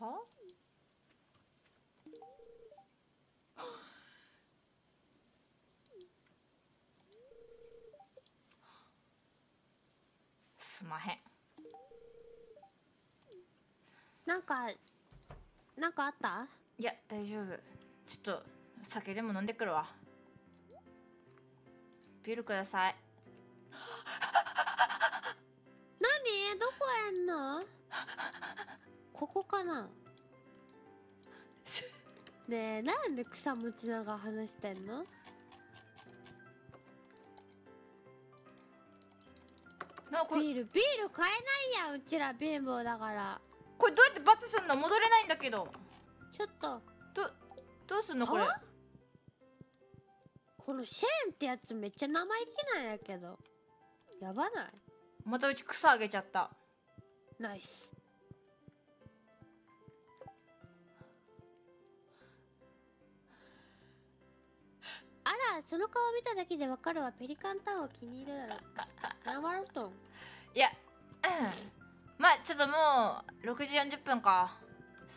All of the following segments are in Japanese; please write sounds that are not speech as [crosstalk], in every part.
は？[gasps] すまへん。なんかなんかあった？いや大丈夫。ちょっと酒でも飲んでくるわ。ビールください。かな。[laughs] ねえなんで草持ちながら話してんの？なビールビール買えないやんうちら貧乏だから。これどうやって罰すんの？戻れないんだけど。ちょっと。どどうすんのこれ？はこのシェーンってやつめっちゃ生意気なんやけど。やばない？またうち草あげちゃった。ナイスその顔見ただけでわかるわペリカンタウンを気に入るだろナワロトンいやうん。まあちょっともう6時40分か。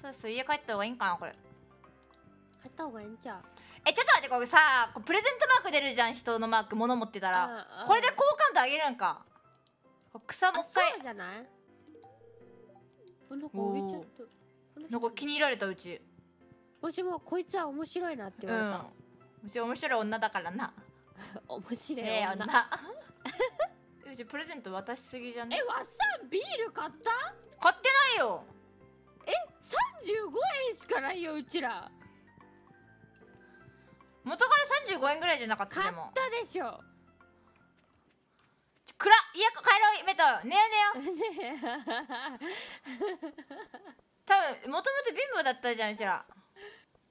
そうそう家帰った方がいいんかなこれ。買った方がいいんちゃう？えちょっと待ってこれさプレゼントマーク出るじゃん人のマーク物持ってたらああこれで好感度上げるんか。草もあう一回そうじゃない？あなんかあげちゃった。なんか気に入られたうち。もしもこいつは面白いなってう言われた、んうち面白い女だからな。[laughs] 面白いええ女。[laughs] 女うちプレゼント渡しすぎじゃね？えわっさんビール買った？買ってないよ。35円しかないようちら。元から35円ぐらいじゃなかった買っでもたでしょ。暗っ家帰ろうメト寝よう寝よ [laughs] 多分もともと貧乏だったじゃんうちら。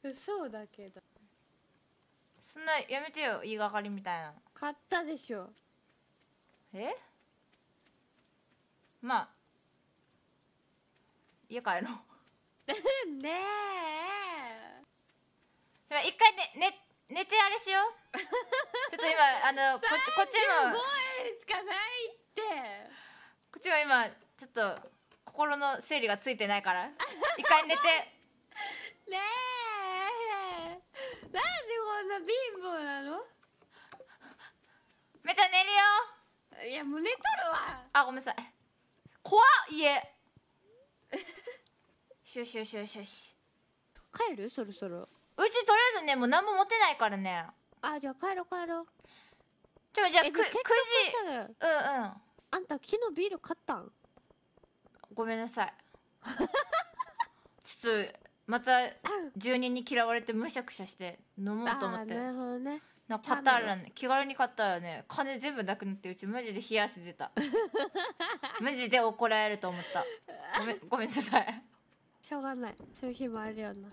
えそうだけどそんなやめてよ言いがかりみたいな買ったでしょ。え？まあ。家帰ろう。[laughs] ねえ。じゃあ一回ねね寝てあれしよう。[laughs] ちょっと今あのこっちこっち35も円しかないって。こっちも今ちょっと心の整理がついてないから。一回寝て。[laughs] ねえなんでこんな貧乏なのメト寝るよいやもう寝とるわ。あごめんなさい。怖っ家。しよしよしよしよし帰る？そろそろ。うちとりあえずねもう何も持てないからね。あじゃあ帰ろう帰ろう。ちょじゃあく9えで結局時さうんうん。あんた昨日ビール買ったん？ごめんなさい。[laughs] ちょっとまた住人に嫌われてむしゃくしゃして飲もうと思って。なるほどねなんか買ったらね気軽に買ったらね金全部なくなってうちマジで冷や汗出た。[laughs] マジで怒られると思った。ごめんごめんなさい。しょうがない。そういう日もあるよな